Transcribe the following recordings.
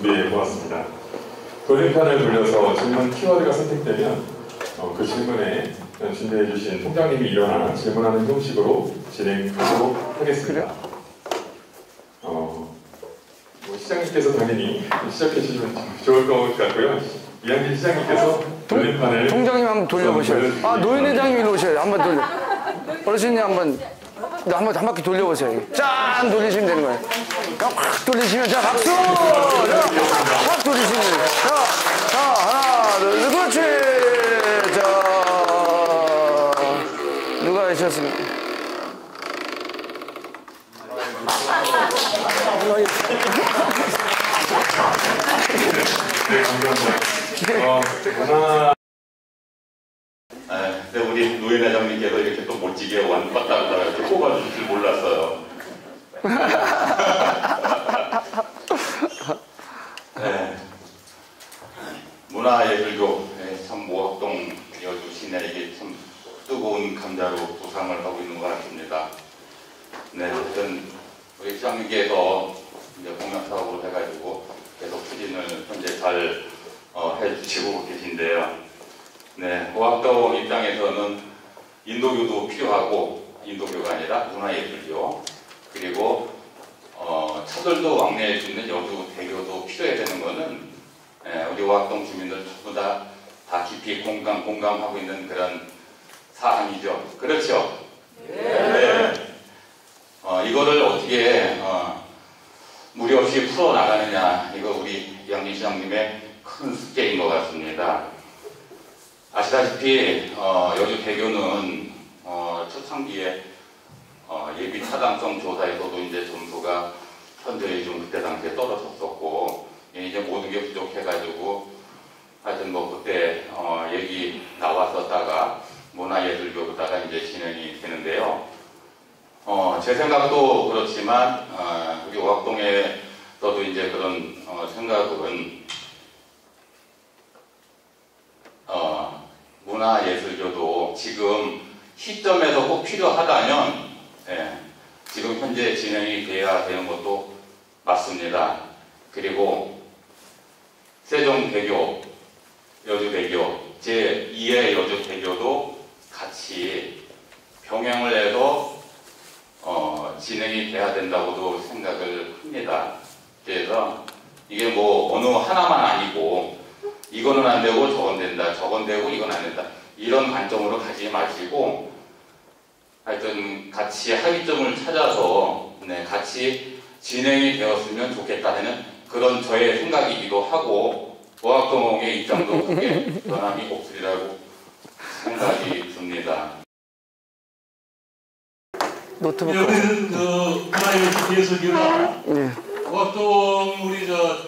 준비해 보았습니다. 돌림판을 돌려서 질문 키워드가 선택되면 어, 그 질문에 준비해 주신 통장님이 일어나 질문하는 형식으로 진행하도록 하겠습니다. 어, 뭐 시장님께서 당연히 시작해 주시면 좋을 것 같고요. 이한길 시장님께서 돌림판을 통장님 한번 돌려보세요. 아 노인 회장님 일로 오셔요. 한번 돌려. 어르신님 한번 네, 한번 한 바퀴 돌려보세요. 짠 돌리시면 되는 거예요. 자, 확 돌리시면 자 박수. 자, 확 돌리시면 돼요. 자, 자 하나 둘 그렇지. 자 누가 하셨습니까? 네, 감사합니다. 어, 문화 네, 근데 우리 노인 회장님께서 이렇게 또 멋지게 완박다가 이렇게 뽑아줄 줄 몰랐어요. 네. 문화예술교 네, 참 모학동 여주 시내에게 참 뜨거운 감자로 부상을 하고 있는 것 같습니다. 네, 하여튼 우리 시장님께서 이제 공약 사업으로 해가지고 계속 추진을 현재 잘 어, 해주시고 계신데요. 네, 고학동 입장에서는 인도교도 필요하고 인도교가 아니라 문화예술교 그리고 어, 차들도 왕래할 수 있는 여주 대교도 필요해야 되는 거는 예, 우리 고학동 주민들 전부 다, 다 깊이 공감 공감하고 있는 그런 사안이죠. 그렇죠? 네. 어, 이거를 어떻게 어, 무리 없이 풀어 나가느냐 이거 우리 양진 시장님의 큰 숙제인 것 같습니다. 아시다시피 어, 여주 대교는 어, 초창기에 어, 예비 타당성 조사에서도 이제 점수가 현저히 좀 그때 당시에 떨어졌었고 예, 이제 모든 게 부족해가지고 하여튼 뭐 그때 어, 얘기 나왔었다가 문화예술교로다가 이제 진행이 되는데요. 어, 제 생각도 그렇지만 어, 우리 오학동에서도 이제 그런 어, 생각은 어, 문화예술교도 지금 시점에서 꼭 필요하다면 예, 지금 현재 진행이 돼야 되는 것도 맞습니다. 그리고 세종대교, 여주대교, 제2의 여주대교도 같이 병행을 해서 어, 진행이 돼야 된다고도 생각을 합니다. 그래서 이게 뭐 어느 하나만 아니고 이거는 안 되고 저건 된다, 저건 되고 이건 안 된다. 이런 관점으로 가지 마시고 하여튼 같이 합의점을 찾아서 네, 같이 진행이 되었으면 좋겠다는 그런 저의 생각이기도 하고 보학동의 입장도 크게 변함이 없으리라고 생각이 듭니다. 노트북. 여기는 그 문화예술교가 예. 보통 우리 저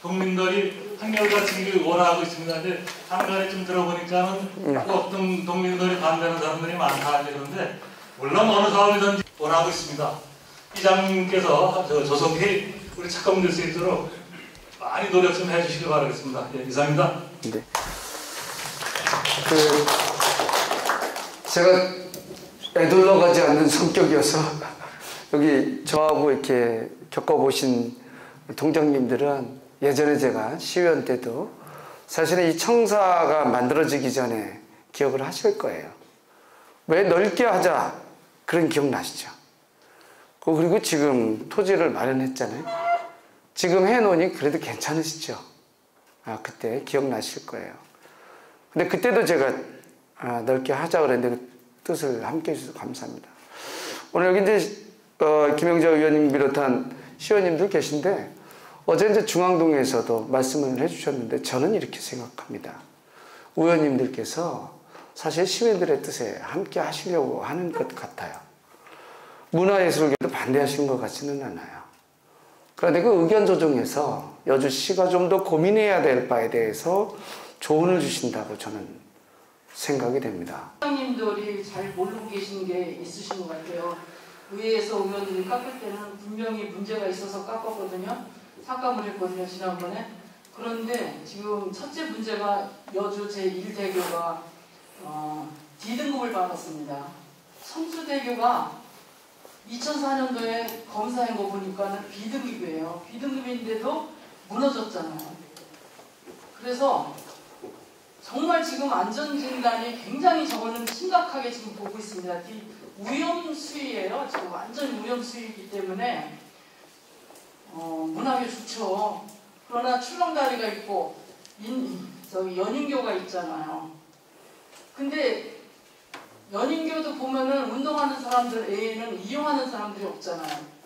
동민들이 한결같이 그 원하고 있습니다. 근데 한간에 좀 들어보니까는 어떤 동민들이 반대하는 사람들이 많다 이러는데 물론 어느 사업이든지 원하고 있습니다. 이장님께서 저 조성희 우리 착감 될수 있도록 많이 노력 좀 해주시기 바라겠습니다. 예, 이상입니다. 네. 그 제가 애둘러 가지 않는 성격이어서 여기 저하고 이렇게 겪어보신 통장님들은 예전에 제가 시의원 때도 사실은 이 청사가 만들어지기 전에 기억을 하실 거예요. 왜 넓게 하자 그런 기억 나시죠? 그 그리고 지금 토지를 마련했잖아요. 지금 해놓으니 그래도 괜찮으시죠? 아, 그때 기억나실 거예요. 근데 그때도 제가 아, 넓게 하자 그랬는데 그 뜻을 함께 해주셔서 감사합니다. 오늘 여기 이제 어, 김영자 의원님 비롯한 시의원님들 계신데 어제 이제 중앙동에서도 말씀을 해주셨는데 저는 이렇게 생각합니다. 의원님들께서 사실 시민들의 뜻에 함께 하시려고 하는 것 같아요. 문화예술계도 반대하시는 것 같지는 않아요. 그런데 그 의견 조정에서 여주시가 좀 더 고민해야 될 바에 대해서 조언을 주신다고 저는 생각이 됩니다. 회장님들이 잘 모르고 계신 게 있으신 것 같아요. 의회에서 의원들이 깎을 때는 분명히 문제가 있어서 깎았거든요. 삭감을 했거든요, 지난번에. 그런데 지금 첫째 문제가 여주 제1대교가 어, D등급을 받았습니다. 성수대교가 2004년도에 검사한 거 보니까는 B등급이에요. B등급인데도 무너졌잖아요. 그래서 정말 지금 안전진단이 굉장히 저거는 심각하게 지금 보고 있습니다. 이 위험 수위예요. 지금 완전 위험 수위이기 때문에 어, 문학이 좋죠. 그러나 출렁다리가 있고 인, 저기 연인교가 있잖아요. 근데 연인교도 보면은 운동하는 사람들 외에는 이용하는 사람들이 없잖아요.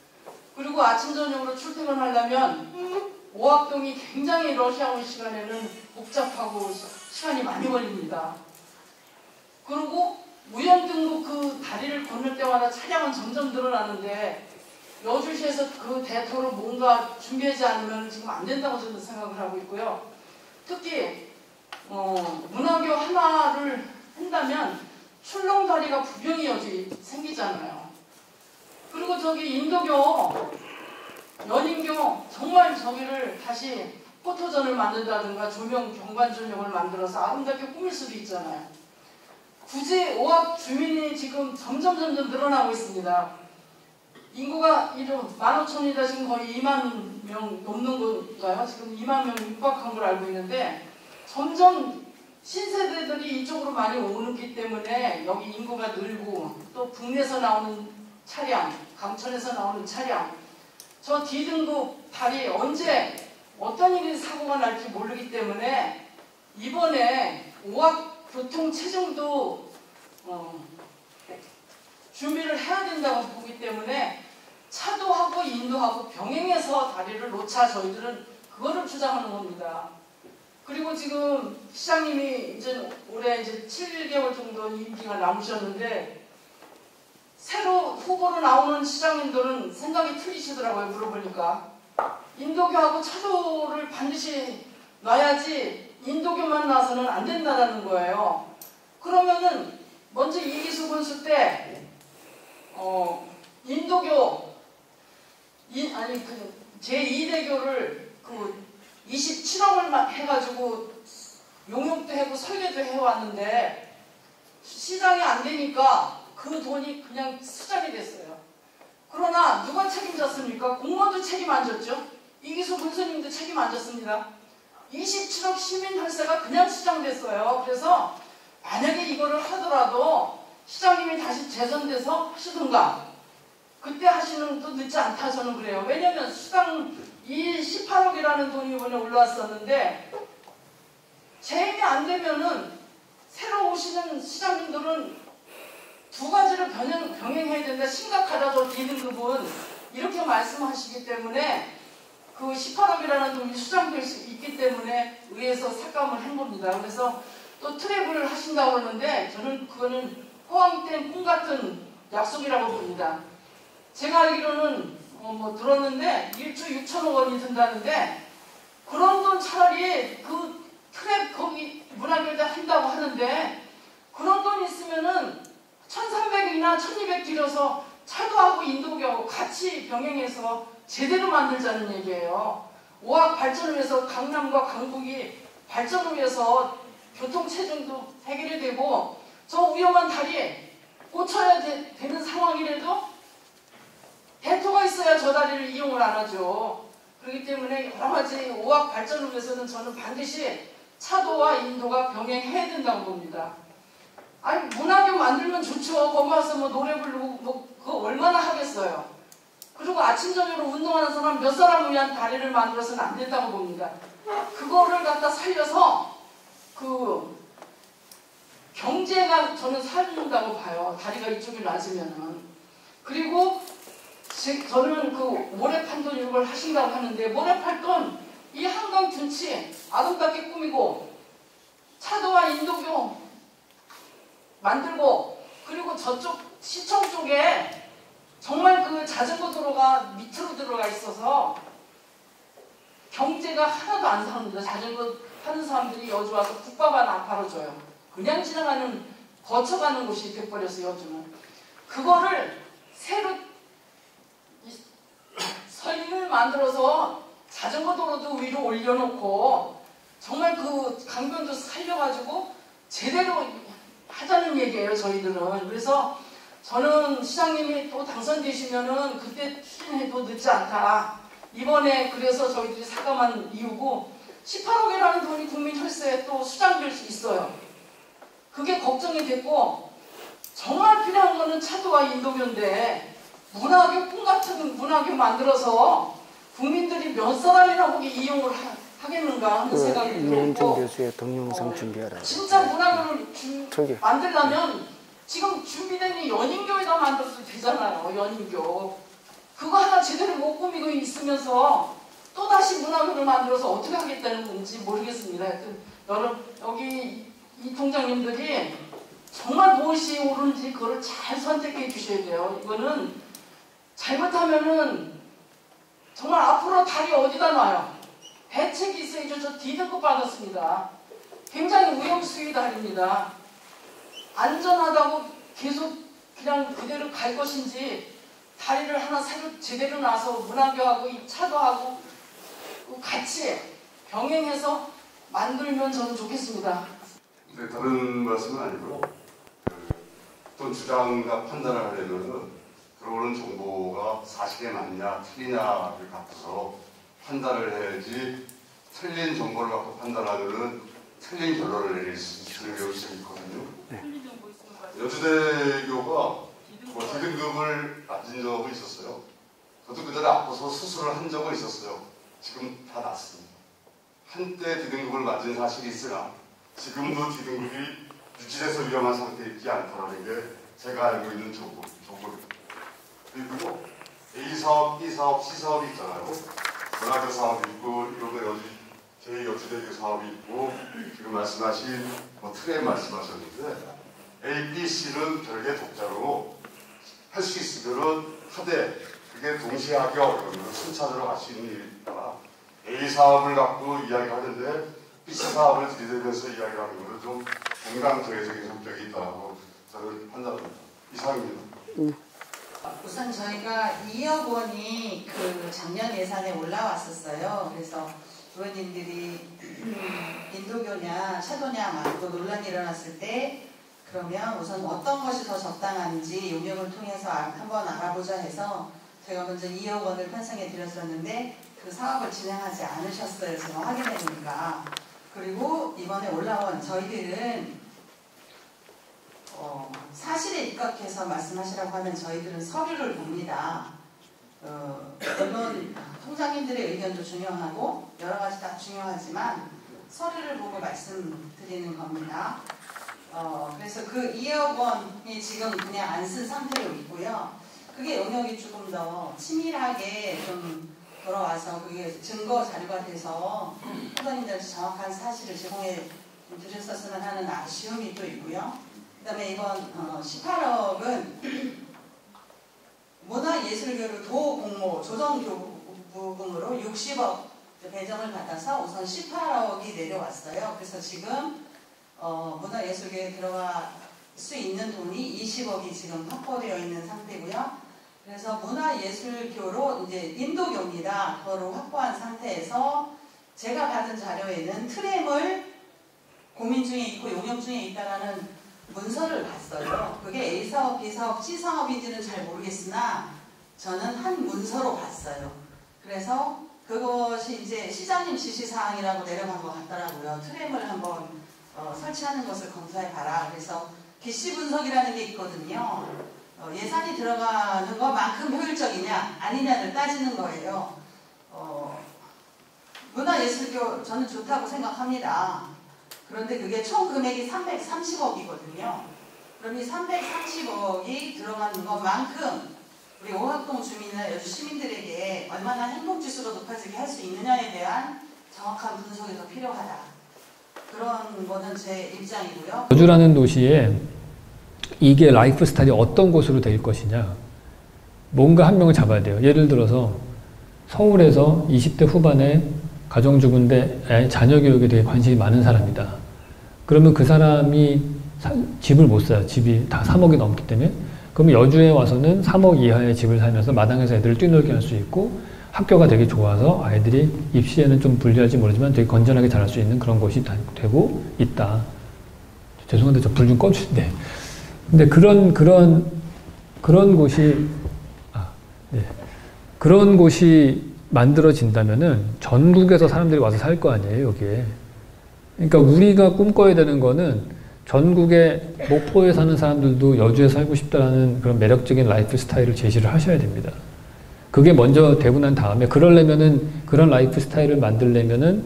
그리고 아침 저녁으로 출퇴근하려면 오학동이 굉장히 러시아온 시간에는 복잡하고 시간이 많이 걸립니다. 그리고 우연등록 그 다리를 건널 때마다 차량은 점점 늘어나는데 여주시에서 그 대토를 뭔가 준비하지 않으면 지금 안 된다고 저는 생각을 하고 있고요. 특히 어, 문화교 하나를 한다면 출렁다리가 부병이 여기 생기잖아요. 그리고 저기 인도교, 연인교 정말 저기를 다시 포토전을 만든다든가 조명, 경관 조명을 만들어서 아름답게 꾸밀 수도 있잖아요. 굳이 오합 주민이 지금 점점 점점 늘어나고 있습니다. 인구가 이런 15,000이다 지금 거의 2만 명 넘는 건가요? 지금 2만 명 육박한 걸 알고 있는데 점점 신세대들이 이쪽으로 많이 오기 때문에 여기 인구가 늘고 또 국내에서 나오는 차량, 강천에서 나오는 차량 저 D등급 다리 언제 어떤 일이 사고가 날지 모르기 때문에 이번에 오학 교통 체증도 어, 준비를 해야 된다고 보기 때문에 차도하고 인도하고 병행해서 다리를 놓자 저희들은 그거를 주장하는 겁니다. 그리고 지금 시장님이 이제 올해 이제 7개월 정도 임기가 남으셨는데 새로 후보로 나오는 시장님들은 생각이 틀리시더라고요 물어보니까 인도교하고 차도를 반드시 놔야지 인도교만 나서는 안 된다는 거예요. 그러면은 먼저 이기수 군수 때 어, 인도교 이, 아니 그 제2대교를 그 27억을 해가지고 용역도 하고 설계도 해왔는데 시장이 안 되니까 그 돈이 그냥 수장이 됐어요. 그러나 누가 책임졌습니까? 공무원도 책임 안 졌죠. 이기수 군수님도 책임 안 졌습니다. 27억 시민 혈세가 그냥 수장됐어요. 그래서 만약에 이거를 하더라도 시장님이 다시 재선돼서 하시든가 그때 하시는 것도 늦지 않다 저는 그래요. 왜냐면 수당 이 18억이라는 돈이 이번에 올라왔었는데 재임이 안 되면은 새로 오시는 시장님들은 두 가지를 병행, 병행해야 된다. 심각하다고 D등급은 이렇게 말씀하시기 때문에 그 18억이라는 돈이 수장될 수 있기 때문에 의회에서 삭감을 한 겁니다. 그래서 또 트랩을 하신다고 하는데 저는 그거는 호황된 꿈 같은 약속이라고 봅니다. 제가 알기로는 어, 뭐 들었는데 1조 6천억 원이 든다는데 그런 돈 차라리 그 트랩 거기 문화교대 한다고 하는데 그런 돈 있으면은 1300이나 1200 들여서 차도하고 인도교하고 같이 병행해서 제대로 만들자는 얘기예요. 오학 발전을 위해서 강남과 강북이 발전을 위해서 교통 체증도 해결이 되고 저 위험한 다리 고쳐야 되, 되는 상황이라도 대토가 있어야 저 다리를 이용을 안 하죠. 그렇기 때문에 여러 가지 오학 발전을 위해서는 저는 반드시 차도와 인도가 병행해야 된다고 봅니다. 아니 문학교 만들면 좋죠. 거기 가서 뭐 노래 부르고 뭐 그거 얼마나 하겠어요. 그리고 아침 저녁으로 운동하는 사람 몇 사람을 위한 다리를 만들어서는 안 된다고 봅니다. 그거를 갖다 살려서 그 경제가 저는 살린다고 봐요. 다리가 이쪽이 낮으면은. 그리고 제, 저는 그 이런 걸 하신다고 하는데 모래판돈 이 한강 둔치 아름답게 꾸미고 차도와 인도교 만들고 그리고 저쪽 시청 쪽에 정말 그 자전거 도로가 밑으로 들어가 있어서 경제가 하나도 안 사는데 자전거 타는 사람들이 여주 와서 국밥 하나 안 팔아줘요. 그냥 지나가는 거쳐가는 곳이 돼버려서 여주는 그거를 새로 설립을 만들어서 자전거 도로도 위로 올려놓고 정말 그 강변도 살려가지고 제대로 하자는 얘기예요 저희들은. 그래서 저는 시장님이 또 당선되시면은 그때 추진해도 늦지 않다. 이번에 그래서 저희들이 사과만 이유고 18억이라는 돈이 국민 혈세에 또 수장될 수 있어요. 그게 걱정이 됐고 정말 필요한 거는 차도와 인도교인데 문화교 꿈 같은 문화교 만들어서 국민들이 몇 사람이나 거기 이용을 하, 겠는가 하는 생각이 이현준 들었고 교수의 동영상 준비하라. 진짜 문화교를 주, 저기. 만들려면 지금 준비된 이 연인교에다 만들어도 되잖아요. 연인교. 그거 하나 제대로 못 꾸미고 있으면서 또 다시 문화교를 만들어서 어떻게 하겠다는 건지 모르겠습니다. 하여튼 여러 여기 이 통장님들이 정말 무엇이 옳은지 그걸 잘 선택해 주셔야 돼요. 이거는 잘못하면은 정말 앞으로 달이 어디다 놔요? 대책이 있어야죠. 저 D등급 받았습니다. 굉장히 위험수위 달입니다. 안전하다고 계속 그냥 그대로 갈 것인지 다리를 하나 새로 제대로 놔서 문화교하고 이 차도 하고 같이 병행해서 만들면 저는 좋겠습니다. 네, 다른 말씀은 아니고요. 그, 어떤 주장과 판단을 하려면은 들어오는 정보가 사실에 맞냐 틀리냐를 갖고서 판단을 해야지 틀린 정보를 갖고 판단하면은 틀린 결론을 내릴 수 있거든요. 여주대교가 뭐 D등급을 맞은 적은 있었어요. 저도 그 전에 아파서 수술을 한 적은 있었어요. 지금 다 낫습니다. 한때 D등급을 맞은 사실이 있으나 지금도 D등급이 유지돼서 위험한 상태에 있지 않다는 게 제가 알고 있는 정보, 정보입니다. 그리고 A 사업, B 사업, C 사업이 있잖아요. 문화교 사업이 있고, 이번에 여기 제2여주대교 사업이 있고, 지금 말씀하신 뭐 트레 말씀하셨는데, A, B, C는 별개 독자로 할 수 있으면은 하되 그게 동시에 하기 어려우면 순차적으로 할 수 있는 일이다. A 사업을 갖고 이야기하는데 B 사업을 들이대면서 이야기하는 것은 좀 공감대적인 성격이 있다고 저는 판단합니다. 이상입니다. 우선 저희가 2억 원이 그 작년 예산에 올라왔었어요. 그래서 의원님들이 음, 인도교냐 차도냐 막또 논란이 일어났을 때 그러면 우선 어떤 것이 더 적당한지 용역을 통해서 아- 한번 알아보자 해서 제가 먼저 2억 원을 편성해 드렸었는데 그 사업을 진행하지 않으셨어요. 제가 확인해 보니까. 그리고 이번에 올라온 저희들은 어, 사실에 입각해서 말씀하시라고 하면 저희들은 서류를 봅니다. 어, 물론 통장님들의 의견도 중요하고 여러 가지 다 중요하지만 서류를 보고 말씀드리는 겁니다. 어, 그래서 그 2억 원이 지금 그냥 안 쓴 상태로 있고요. 그게 영역이 조금 더 치밀하게 좀 돌아와서 그게 증거 자료가 돼서 통장님들한테 정확한 사실을 제공해 드렸었으면 하는 아쉬움이 또 있고요. 그 다음에 이번 어, 18억은 문화예술교류 도공모 조정교부금으로 60억 배정을 받아서 우선 18억이 내려왔어요. 그래서 지금 어, 문화예술계에 들어갈 수 있는 돈이 20억이 지금 확보되어 있는 상태고요. 그래서 문화예술교로 이제 인도교입니다. 그거를 확보한 상태에서 제가 받은 자료에는 트램을 고민 중에 있고 용역 중에 있다라는 문서를 봤어요. 그게 A 사업, B 사업, C 사업인지는 잘 모르겠으나 저는 한 문서로 봤어요. 그래서 그것이 이제 시장님 지시 사항이라고 내려간 것 같더라고요. 트램을 한번 어, 설치하는 것을 검사해 봐라. 그래서 기시 분석이라는 게 있거든요. 어, 예산이 들어가는 것만큼 효율적이냐 아니냐를 따지는 거예요. 어, 문화예술교 저는 좋다고 생각합니다. 그런데 그게 총 금액이 330억이거든요. 그럼 이 330억이 들어가는 것만큼 우리 오학동 주민이나 여주 시민들에게 얼마나 행복지수가 높아지게 할 수 있느냐에 대한 정확한 분석이 더 필요하다. 그런 거는 제 입장이고요. 여주라는 도시에 이게 라이프 스타일이 어떤 곳으로 될 것이냐. 뭔가 한 명을 잡아야 돼요. 예를 들어서 서울에서 20대 후반에 가정주부인데 애, 자녀 교육에 대해 관심이 많은 사람이다. 그러면 그 사람이 사- 집을 못 사요. 집이 다 3억이 넘기 때문에. 그러면 여주에 와서는 3억 이하의 집을 살면서 마당에서 애들을 뛰놀게 할 수 있고 학교가 되게 좋아서 아이들이 입시에는 좀 불리할지 모르지만 되게 건전하게 자랄 수 있는 그런 곳이 다- 되고 있다. 죄송한데 저 불 좀 꺼주신데. 근데 그런 그런 그런 곳이 아, 네. 그런 곳이 만들어진다면은 전국에서 사람들이 와서 살 거 아니에요, 여기에. 그러니까 우리가 꿈꿔야 되는 거는 전국에 목포에 사는 사람들도 여주에 살고 싶다라는 그런 매력적인 lifestyle을 제시를 하셔야 됩니다. 그게 먼저 되고 난 다음에 그러려면은 그런 lifestyle을 만들려면은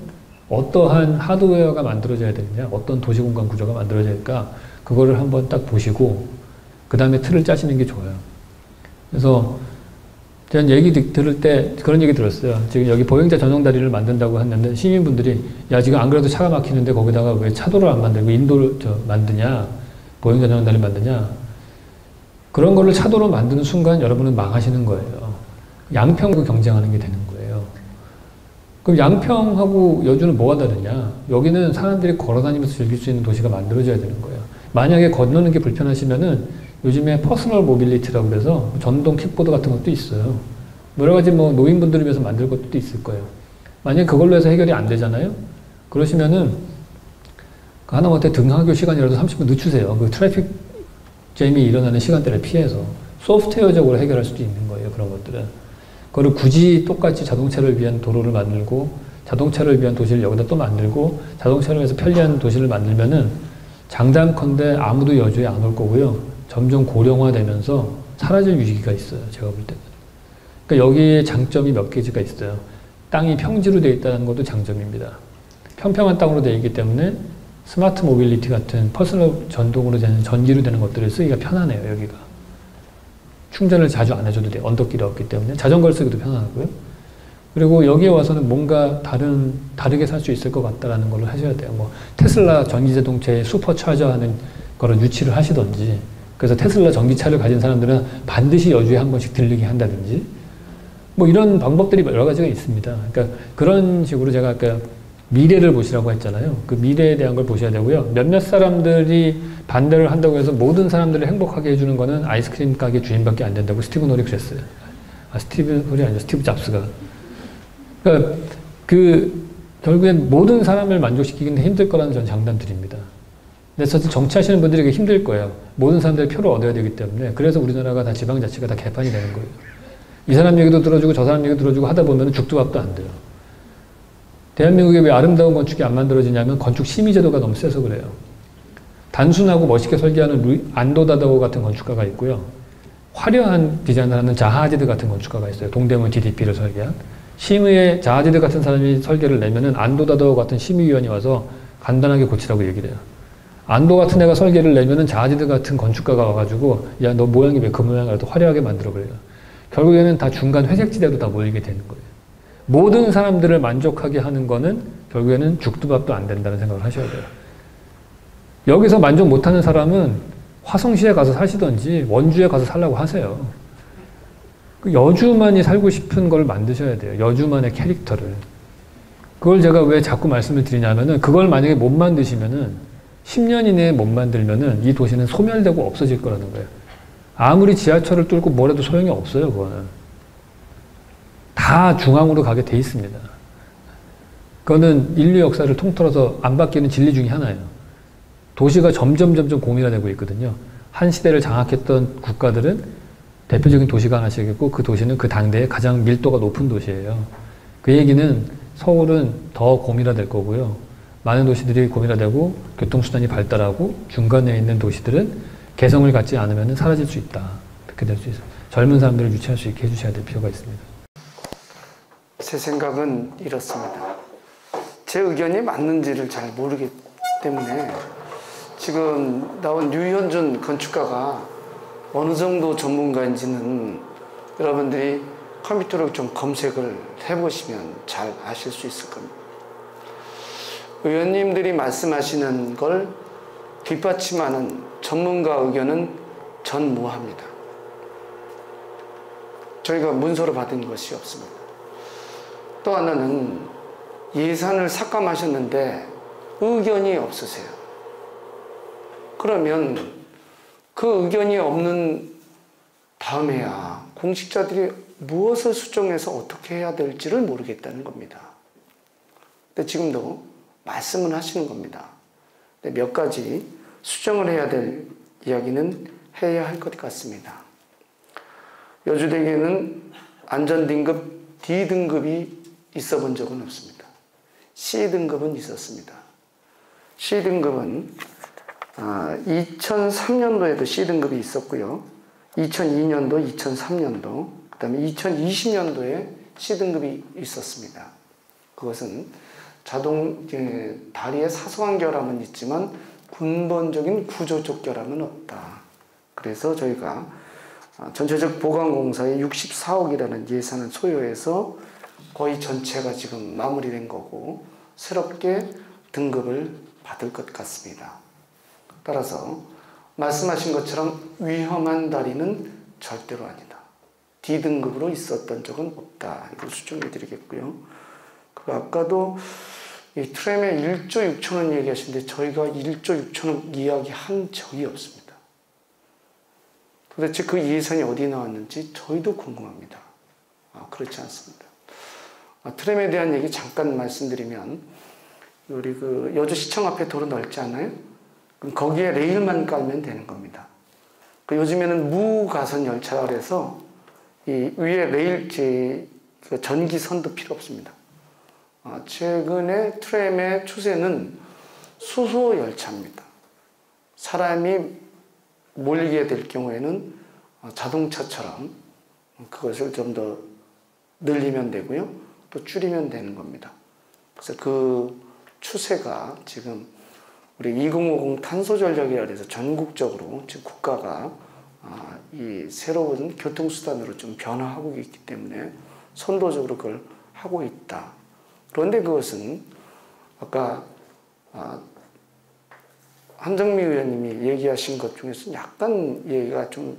어떠한 하드웨어가 만들어져야 되느냐, 어떤 도시 공간 구조가 만들어져야 될까, 그거를 한번 딱 보시고 그 다음에 틀을 짜시는 게 좋아요. 그래서 제가 얘기 듣- 들을 때 그런 얘기 들었어요. 지금 여기 보행자 전용 다리를 만든다고 했는데 시민분들이 야 지금 안 그래도 차가 막히는데 거기다가 왜 차도를 안 만들고 인도를 저 만드냐 보행자 전용 다리 만드냐 그런 거를 차도로 만드는 순간 여러분은 망하시는 거예요. 양평과 경쟁하는 게 되는 거예요. 그럼 양평하고 여주는 뭐가 다르냐? 여기는 사람들이 걸어 다니면서 즐길 수 있는 도시가 만들어져야 되는 거예요. 만약에 건너는 게 불편하시면은 요즘에 personal mobility라고 그래서 전동 킥보드 같은 것도 있어요. 여러 가지 뭐 노인분들을 위해서 만들 것도 있을 거예요. 만약에 그걸로 해서 해결이 안 되잖아요? 그러시면은 그 하다못해 등하교 시간이라도 30분 늦추세요. 그 traffic jam이 일어나는 시간대를 피해서 소프트웨어적으로 해결할 수도 있는 거예요. 그런 것들은. 그거를 굳이 똑같이 자동차를 위한 도로를 만들고 자동차를 위한 도시를 여기다 또 만들고 자동차를 위해서 편리한 도시를 만들면은 장담컨대 아무도 여주에 안 올 거고요. 점점 고령화되면서 사라질 위기가 있어요. 제가 볼 때는. 그러니까 여기에 장점이 몇 가지가 있어요. 땅이 평지로 되어 있다는 것도 장점입니다. 평평한 땅으로 되어 있기 때문에 smart mobility 같은 personal 전동으로 되는 전기로 되는 것들을 쓰기가 편하네요. 여기가. 충전을 자주 안 해줘도 돼요. 언덕길이 없기 때문에 자전거를 쓰기도 편하고요. 그리고 여기에 와서는 뭔가 다른 다르게 살 수 있을 것 같다라는 걸로 하셔야 돼요. 뭐 테슬라 전기 자동차에 슈퍼차저 하는 거를 유치를 하시던지 그래서 테슬라 전기차를 가진 사람들은 반드시 여주에 한 번씩 들리게 한다든지 뭐 이런 방법들이 여러 가지가 있습니다. 그러니까 그런 식으로 제가 아까 미래를 보시라고 했잖아요. 그 미래에 대한 걸 보셔야 되고요. 몇몇 사람들이 반대를 한다고 해서 모든 사람들을 행복하게 해주는 거는 아이스크림 가게 주인밖에 안 된다고 스티븐 홀이 그랬어요. 아, 스티븐 홀이 아니죠. 스티브 잡스가. 그러니까 그 결국엔 모든 사람을 만족시키기는 힘들 거라는 전 장담 드립니다. 근데 사실 정치하시는 분들에게 힘들 거예요. 모든 사람들이 표를 얻어야 되기 때문에. 그래서 우리나라가 다 지방자치가 다 개판이 되는 거예요. 이 사람 얘기도 들어주고 저 사람 얘기도 들어주고 하다 보면 죽도 밥도 안 돼요. 대한민국에 왜 아름다운 건축이 안 만들어지냐면 건축 심의제도가 너무 세서 그래요. 단순하고 멋있게 설계하는 안도다다오 같은 건축가가 있고요. 화려한 디자인을 하는 자하지드 같은 건축가가 있어요. 동대문 DDP를 설계한. 심의에 자하지드 같은 사람이 설계를 내면은 안도다다오 같은 심의위원이 와서 간단하게 고치라고 얘기를 해요. 안도 같은 애가 설계를 내면은 자하지드 같은 건축가가 와가지고 야 너 모양이 왜 그 모양이라도 화려하게 만들어 버려요. 결국에는 다 중간 회색지대로 다 모이게 되는 거예요. 모든 사람들을 만족하게 하는 거는 결국에는 죽도 밥도 안 된다는 생각을 하셔야 돼요. 여기서 만족 못하는 사람은 화성시에 가서 사시던지 원주에 가서 살라고 하세요. 그 여주만이 살고 싶은 걸 만드셔야 돼요. 여주만의 캐릭터를. 그걸 제가 왜 자꾸 말씀을 드리냐면은 그걸 만약에 못 만드시면은 10년 이내에 못 만들면은 이 도시는 소멸되고 없어질 거라는 거예요. 아무리 지하철을 뚫고 뭘 해도 소용이 없어요, 그거는. 다 중앙으로 가게 돼 있습니다. 그거는 인류 역사를 통틀어서 안 바뀌는 진리 중에 하나예요. 도시가 점점 점점 고민화되고 있거든요. 한 시대를 장악했던 국가들은 대표적인 도시가 하나씩 있고 그 도시는 그 당대에 가장 밀도가 높은 도시예요. 그 얘기는 서울은 더 고밀화될 거고요. 많은 도시들이 고밀화되고 교통수단이 발달하고 중간에 있는 도시들은 개성을 갖지 않으면 사라질 수 있다. 그렇게 될 수 있어요. 젊은 사람들을 유치할 수 있게 해주셔야 될 필요가 있습니다. 제 생각은 이렇습니다. 제 의견이 맞는지를 잘 모르기 때문에 지금 나온 류현준 건축가가 어느 정도 전문가인지는 여러분들이 컴퓨터로 좀 검색을 해보시면 잘 아실 수 있을 겁니다. 의원님들이 말씀하시는 걸 뒷받침하는 전문가 의견은 전무합니다. 저희가 문서로 받은 것이 없습니다. 또 하나는 예산을 삭감하셨는데 의견이 없으세요. 그러면 그 의견이 없는 다음에야 공직자들이 무엇을 수정해서 어떻게 해야 될지를 모르겠다는 겁니다. 근데 지금도 말씀을 하시는 겁니다. 몇 가지 수정을 해야 될 이야기는 해야 할 것 같습니다. 여주대교는 안전등급 D등급이 있어 본 적은 없습니다. C등급은 있었습니다. C등급은 아, 2003년도에도 C등급이 있었고요. 2002년도, 2003년도, 그 다음에 2020년도에 C등급이 있었습니다. 그것은 자동 예, 다리에 사소한 결함은 있지만 근본적인 구조적 결함은 없다. 그래서 저희가 아, 전체적 보강공사에 64억이라는 예산을 소요해서 거의 전체가 지금 마무리된 거고 새롭게 등급을 받을 것 같습니다. 따라서 말씀하신 것처럼 위험한 다리는 절대로 아니다. D등급으로 있었던 적은 없다. 이걸 수정해 드리겠고요. 그 아까도 이 트램에 1조 6천 원 얘기하시는데 저희가 1조 6천 원 이야기한 적이 없습니다. 도대체 그 예산이 어디 나왔는지 저희도 궁금합니다. 아, 그렇지 않습니다. 아, 트램에 대한 얘기 잠깐 말씀드리면 우리 그 여주 시청 앞에 도로 넓지 않아요? 그럼 거기에 레일만 깔면 되는 겁니다. 그 요즘에는 무가선 열차라서 이 위에 레일 그 전기선도 필요 없습니다. 아, 최근에 트램의 추세는 수소 열차입니다. 사람이 몰리게 될 경우에는 어, 자동차처럼 그것을 좀 더 늘리면 되고요. 또 줄이면 되는 겁니다. 그래서 그 추세가 지금 우리 2050 탄소 전략이라 해서 전국적으로 지금 국가가 아, 이 새로운 교통수단으로 좀 변화하고 있기 때문에 선도적으로 그걸 하고 있다. 그런데 그것은 아까 아, 한정미 의원님이 얘기하신 것 중에서 약간 얘기가 좀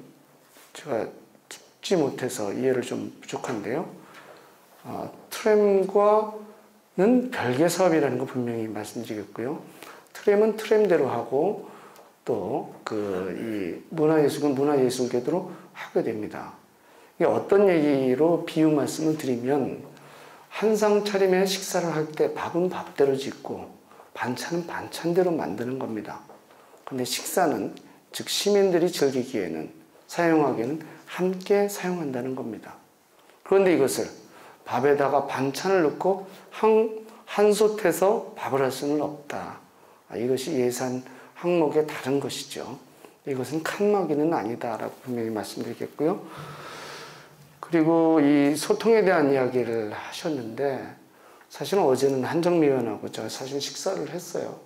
제가 깊지 못해서 이해를 좀 부족한데요. 아, 트램과는 별개 사업이라는 거 분명히 말씀드리겠고요. 트램은 트램대로 하고 또 그 이 문화예술은 문화예술계대로 하게 됩니다. 어떤 얘기로 비유 말씀을 드리면 한상 차림에 식사를 할 때 밥은 밥대로 짓고 반찬은 반찬대로 만드는 겁니다. 근데 식사는 즉 시민들이 즐기기에는 사용하기에는 함께 사용한다는 겁니다. 그런데 이것을 밥에다가 반찬을 넣고 한, 한솥에서 밥을 할 수는 없다. 아, 이것이 예산 항목의 다른 것이죠. 이것은 칸막이는 아니다라고 분명히 말씀드리겠고요. 그리고 이 소통에 대한 이야기를 하셨는데 사실은 어제는 한정미 의원하고 제가 사실 식사를 했어요.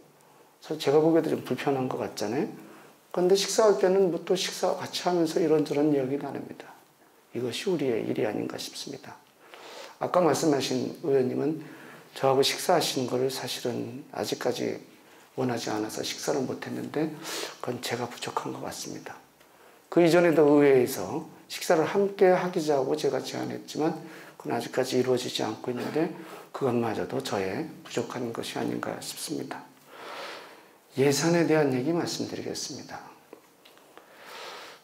그래서 제가 보기에도 좀 불편한 것 같잖아요. 그런데 식사할 때는 뭐 또 식사 같이 하면서 이런저런 이야기 나눕니다. 이것이 우리의 일이 아닌가 싶습니다. 아까 말씀하신 의원님은 저하고 식사하신 거를 사실은 아직까지 원하지 않아서 식사를 못했는데 그건 제가 부족한 것 같습니다. 그 이전에도 의회에서 식사를 함께 하기자고 제가 제안했지만 그건 아직까지 이루어지지 않고 있는데 그것마저도 저의 부족한 것이 아닌가 싶습니다. 예산에 대한 얘기 말씀드리겠습니다.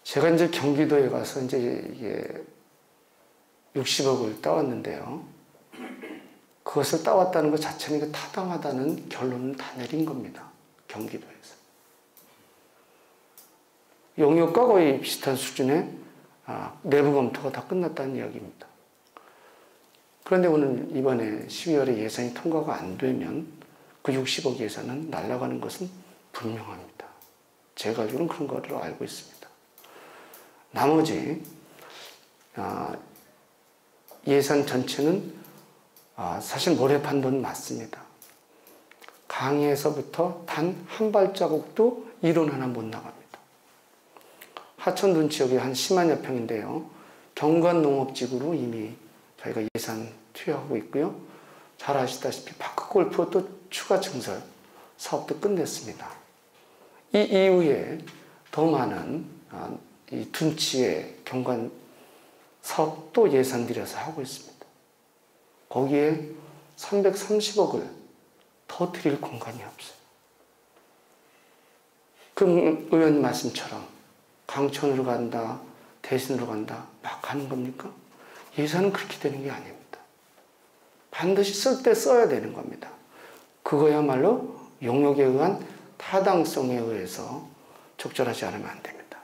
제가 이제 경기도에 가서 이제 이게 60억을 따왔는데요. 그것을 따왔다는 것 자체는 타당하다는 결론을 다 내린 겁니다. 경기도에서. 용역과 거의 비슷한 수준의 아, 내부 검토가 다 끝났다는 이야기입니다. 그런데 오늘 이번에 12월에 예산이 통과가 안 되면 그 60억 예산은 날아가는 것은 분명합니다. 제가 알기로는 그런 거로 알고 있습니다. 나머지 아, 예산 전체는 아, 사실 모래 판 돈 맞습니다. 강에서부터 단 한 발자국도 이론 하나 못 나갑니다. 하천둔 지역이 한 10만여 평인데요. 경관 농업지구로 이미 저희가 예산 투여하고 있고요. 잘 아시다시피 파크골프 또 추가 증설 사업도 끝냈습니다. 이 이후에 더 많은 아, 이 둔치의 경관 사업도 예산 들여서 하고 있습니다. 거기에 330억을 더 드릴 공간이 없어요. 그 의원 말씀처럼 강천으로 간다, 대신으로 간다, 막 하는 겁니까? 예산은 그렇게 되는 게 아닙니다. 반드시 쓸 때 써야 되는 겁니다. 그거야말로 용역에 의한 타당성에 의해서 적절하지 않으면 안 됩니다.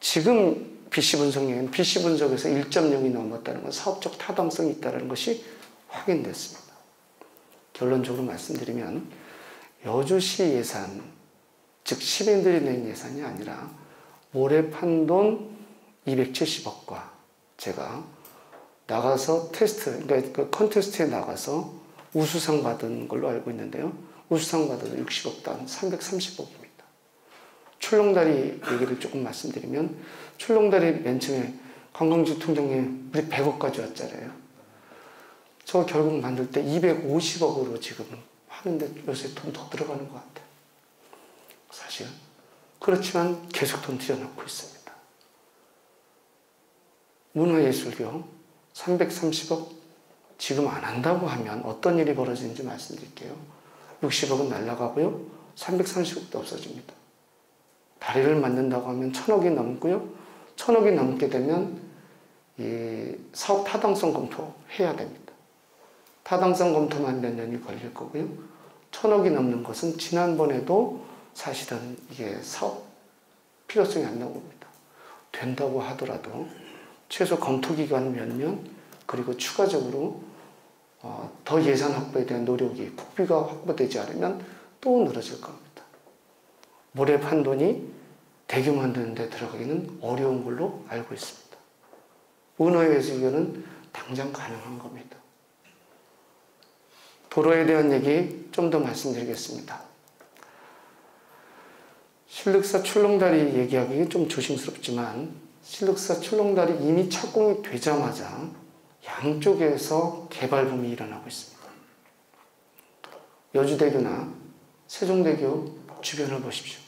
지금 BC 분석에는 BC 분석에서 1.0이 넘었다는 건 사업적 타당성이 있다는 것이 확인됐습니다. 결론적으로 말씀드리면 여주시 예산, 즉 시민들이 낸 예산이 아니라 모래 판돈 270억과 제가 나가서 테스트, 그러니까 그 컨테스트에 나가서 우수상 받은 걸로 알고 있는데요. 우수상 받아서 60억 단 330억입니다. 출렁다리 얘기를 조금 말씀드리면 출렁다리 맨 처음에 관광지 통장에 우리 100억 가져왔잖아요. 저 결국 만들 때 250억으로 지금 하는데 요새 돈 더 들어가는 것 같아요. 사실. 그렇지만 계속 돈 들여놓고 있습니다. 문화예술교 330억 지금 안 한다고 하면 어떤 일이 벌어지는지 말씀드릴게요. 60억은 날라가고요. 330억도 없어집니다. 다리를 만든다고 하면 천억이 넘고요. 천억이 넘게 되면 이 사업 타당성 검토 해야 됩니다. 타당성 검토만 몇 년이 걸릴 거고요. 천억이 넘는 것은 지난번에도 사실은 이게 사업 필요성이 안 나옵니다. 된다고 하더라도 최소 검토 기간 몇 년, 그리고 추가적으로 어, 더 예산 확보에 대한 노력이 국비가 확보되지 않으면 또 늘어질 겁니다. 모래 판돈이 대교 만드는 데 들어가기는 어려운 걸로 알고 있습니다. 은어예술교는 당장 가능한 겁니다. 도로에 대한 얘기 좀 더 말씀드리겠습니다. 실륵사 출렁다리 얘기하기 좀 조심스럽지만 실륵사 출렁다리 이미 착공이 되자마자 양쪽에서 개발붐이 일어나고 있습니다. 여주대교나 세종대교 주변을 보십시오.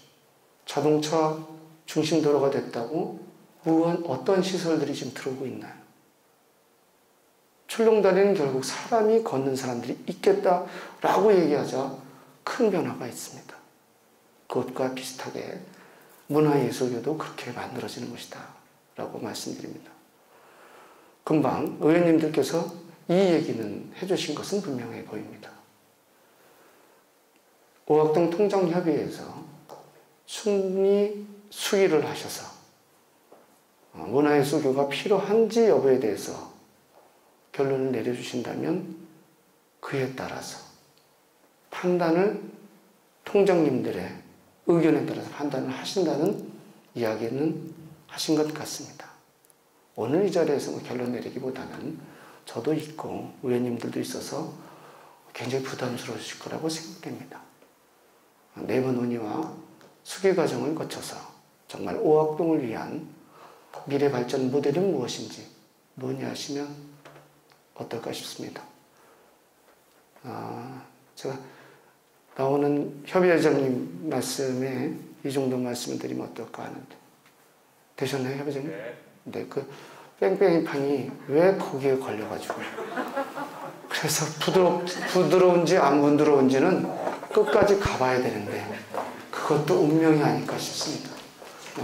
자동차 중심 도로가 됐다고 무한 어떤 시설들이 지금 들어오고 있나요? 출렁다리는 결국 사람이 걷는 사람들이 있겠다라고 얘기하자 큰 변화가 있습니다. 그것과 비슷하게 문화예술교도 그렇게 만들어지는 것이다. 라고 말씀드립니다. 금방 의원님들께서 이 얘기는 해주신 것은 분명해 보입니다. 오학동 통정협의회에서 순위 수의를 하셔서 어, 문화예술교가 필요한지 여부에 대해서 결론을 내려주신다면 그에 따라서 판단을 통장님들의 의견에 따라서 판단을 하신다는 이야기는 하신 것 같습니다. 오늘 이 자리에서 뭐 결론 내리기보다는 저도 있고 의원님들도 있어서 굉장히 부담스러우실 거라고 생각됩니다. 내부 논의와 수기 과정을 거쳐서 정말 오학동을 위한 미래 발전 모델은 무엇인지 논의하시면 어떨까 싶습니다. 아, 제가 나오는 협의회장님 말씀에 이 정도 말씀을 드리면 어떨까 하는데 되셨나요, 협의장님? 네. 네, 그 뺑뺑이 판이 왜 거기에 걸려가지고 그래서 부드러, 부드러운지 안 부드러운지는 끝까지 가봐야 되는데 그것도 운명이 아닐까 싶습니다.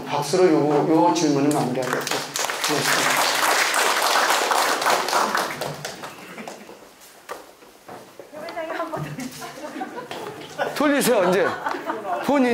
박수로 요, 요 질문을 마무리하도록 하겠습니다. 돌리세요, 이제. 본인.